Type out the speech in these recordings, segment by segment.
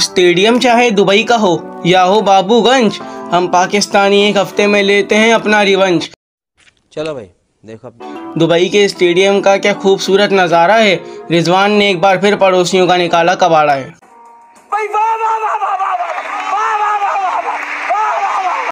Stadium चाहे Dubai का हो या हो बाबूगंज हम पाकिस्तानी एक हफ़्ते में लेते हैं अपना रिवंज चलो भाई देखो दुबई के स्टेडियम का क्या खूबसूरत नज़ारा है रिजवान ने एक बार फिर पड़ोसियों का निकाला कबाड़ा है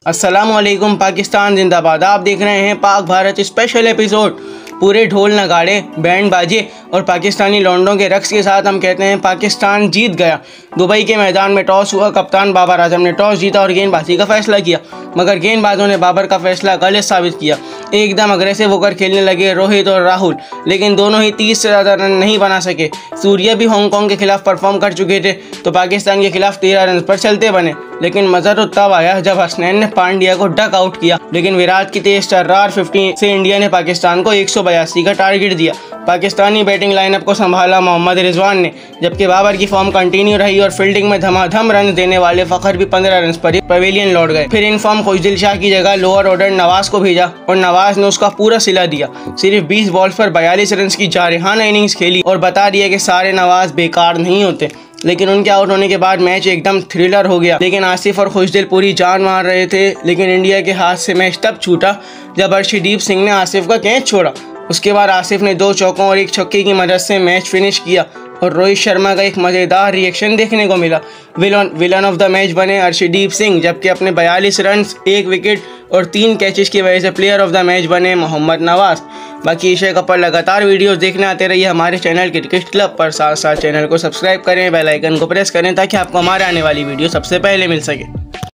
अस्सलाम वालेकुम पाकिस्तान जिंदाबाद आप देख रहे हैं पाक भारत स्पेशल एपिसोड पूरे ढोल नगाड़े बैंड बाजे और पाकिस्तानी लौंडों के रक्स के साथ हम कहते हैं, पाकिस्तान जीत गया। दुबई के मैदान में टॉस हुआ, कप्तान बाबर आज़म ने टॉस जीता और गेंदबाजी का फैसला किया। मगर गेंदबाजों ने बाबर का फैसला गलत साबित किया। एकदम अग्रेसिव होकर खेलने लगे रोहित और राहुल, लेकिन दोनों ही तीस से ज़्यादा रन नहीं बना सके। सूर्य भी हांगकॉन्ग के खिलाफ परफॉर्म कर चुके थे तो पाकिस्तान के खिलाफ तेरह रन पर चलते बने। लेकिन मज़ा तो तब आया जब हसनैन ने पांड्या को डक आउट किया। लेकिन विराट की तेज चर्रार फिफ्टी से इंडिया ने पाकिस्तान को एक सौ बयासी का टारगेट दिया। पाकिस्तानी बैटिंग लाइनअप को संभाला मोहम्मद रिजवान ने, जबकि बाबर की फॉर्म कंटिन्यू रही और फील्डिंग में धमाधम रन देने वाले फखर भी पंद्रह रन पर पवेलियन लौट गए। फिर इन फॉर्म खुशदिल शाह की जगह लोअर ऑर्डर नवाज़ को भेजा और नवाज़ ने उसका पूरा सिला दिया। सिर्फ़ बीस बॉल पर बयालीस रन की जारहाना इनिंग्स खेली और बता दिया कि सारे नवाज़ बेकार नहीं होते। लेकिन उनके आउट होने के बाद मैच एकदम थ्रिलर हो गया। लेकिन आसिफ और खुशदिल पूरी जान मार रहे थे, लेकिन इंडिया के हाथ से मैच तब छूटा जब अर्शदीप सिंह ने आसिफ का कैच छोड़ा। उसके बाद आसिफ ने दो चौकों और एक छक्के की मदद से मैच फिनिश किया और रोहित शर्मा का एक मज़ेदार रिएक्शन देखने को मिला। Villain villain of the match बने अर्शदीप सिंह, जबकि अपने बयालीस रन एक विकेट और तीन कैचेस की वजह से प्लेयर ऑफ़ द मैच बने मोहम्मद नवाज़। बाकी ईशा कपर लगातार वीडियोस देखने आते रहिए हमारे चैनल क्रिकेट क्लब पर। साथ साथ चैनल को सब्सक्राइब करें बेलाइकन को प्रेस करें ताकि आपको हमारे आने वाली वीडियो सबसे पहले मिल सके।